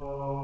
Oh.